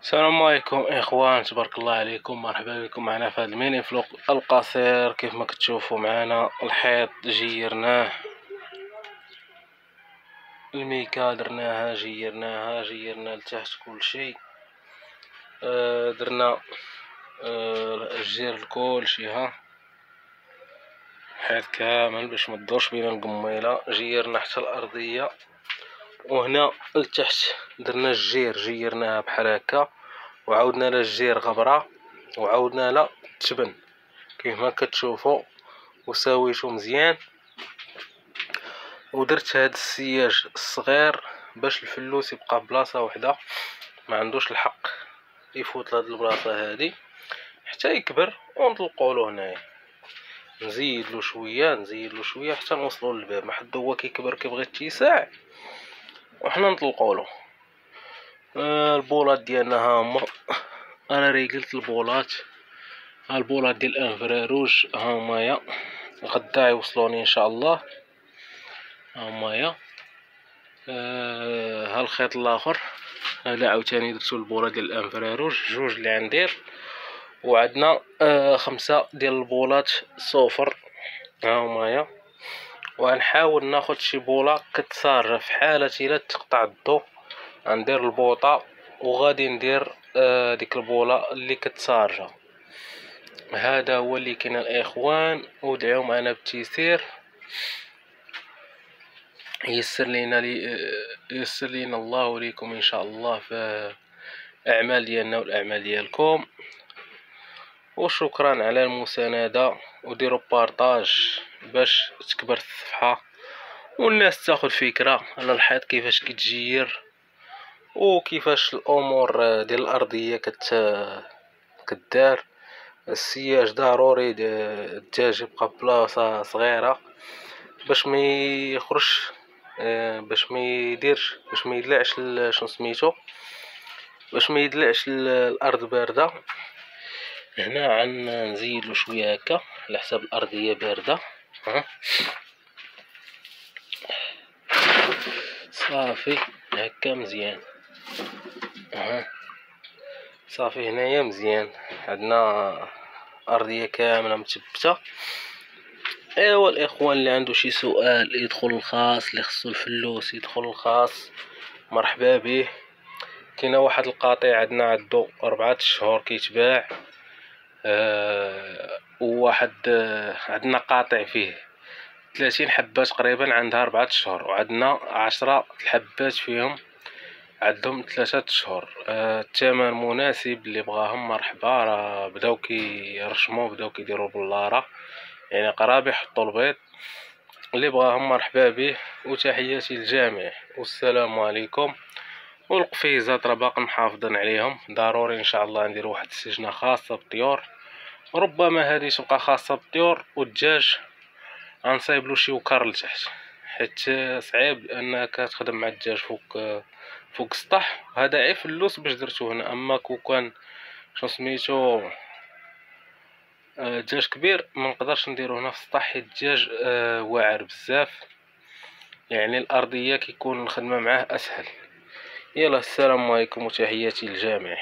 السلام عليكم إخوان تبارك الله عليكم مرحبا بكم معنا في هذا الميني فلوق القصير. كيف ما كتشوفوا معنا الحيط جيرناه الميكا درناها جيرناها جيرنا لتحت كل شيء. آه درنا آه الجير الكل شي ها. حيط كامل باش ما تدورش بينا القميلة. جيرنا حتى الأرضية. وهنا لتحت درنا الجير جيرناها بحال هكا وعاودنا لها الجير غبرة وعاودنا لها التبن كيف ما كتشوفوا وساويتو مزيان. ودرت هاد السياج الصغير باش الفلوس يبقى بلاصة وحدة. ما عندوش الحق يفوت لهاد البلاصة هادي. حتى يكبر ونطلقوا هنايا. نزيد له شوية نزيد له شوية حتى نوصلوا للباب. ما حد هو كيكبر كيبغي اتساع وحنا نطلقوا له. آه البولات ديالنا ها هما أنا ريقلت البولات. البولات ديال الانفراروج ها همايا غدا يوصلوني إن شاء الله. ها همايا آه ها الخيط الآخر. هذا عاوتاني درتو البوله ديال الانفراروج جوج اللي عندير. وعندنا آه خمسة ديال البولات صفر ها همايا وغنحاول ناخد شي بوله كتسارجه في حالة إلا تقطع الضو. غندير البوطة وغادي ندير آه ديك البولة اللي كتسارجة. هذا هو اللي كاين الإخوان. ودعيو معنا بالتيسير يسر لينا لي يسر لينا الله وليكم إن شاء الله في الاعمال ديالنا والأعمال ديالكم. وشكرا على المساندة. وديروا بارطاج. باش تكبر الصفحة والناس تاخد فكرة على الحيط كيفاش كتجير وكيفاش الأمور ديال الأرضية كت كدار. السياج ضروري الدجاج يبقى بلاصة صغيرة باش ما يخرجش باش ما يديرش باش ما يدلعش شنو سميتو؟ باش ما يدلعش الأرض باردة. هنا عن نزيدلو شوية هكا على حساب الأرضية باردة. ها صافي هكا مزيان. أها. صافي هنايا مزيان. عندنا أرضية كاملة مثبته أيوا الإخوان اللي عنده شي سؤال يدخل الخاص اللي خصو الفلوس يدخل الخاص مرحبا به كاينة واحد القطيع عندنا عندو أربعة شهور كيتباع. آه وواحد آه عندنا قاطع فيه. ثلاثين حبة تقريبا عندها أربعة شهور وعندنا عشرة الحبات فيهم عندهم ثلاثة شهور آه الثمن مناسب اللي بغاهم مرحبا راه بداو كيرشمو بداو كيديرو بلارة يعني قراب يحطو البيض. اللي بغاهم مرحبا به وتحياتي للجميع. والسلام عليكم. والقفيزات راه باقي محافظين عليهم. ضروري إن شاء الله ندير واحد السجنة خاصة بالطيور. ربما هذه تبقى خاصة بالطيور والدجاج. غنصايبلو شي وكر لتحت. حيت صعيب أنك تخدم مع الدجاج فوق فوق السطح هذا عيب فلوس باش درتو هنا. أما كو كان شنو سميتو دجاج كبير منقدرش نديرو هنا في السطح حيت الدجاج آه واعر بزاف. يعني الأرضية كيكون الخدمة معاه أسهل. يلا السلام عليكم وتحياتي للجميع.